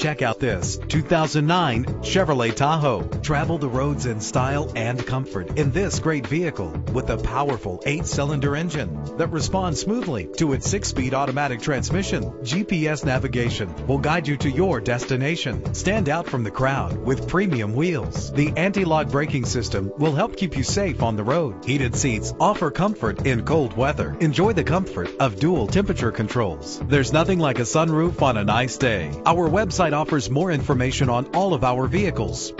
Check out this 2009 Chevrolet Tahoe. Travel the roads in style and comfort in this great vehicle with a powerful eight-cylinder engine that responds smoothly to its six-speed automatic transmission. GPS navigation will guide you to your destination. Stand out from the crowd with premium wheels. The anti-lock braking system will help keep you safe on the road. Heated seats offer comfort in cold weather. Enjoy the comfort of dual temperature controls. There's nothing like a sunroof on a nice day. Our website offers more information on all of our vehicles.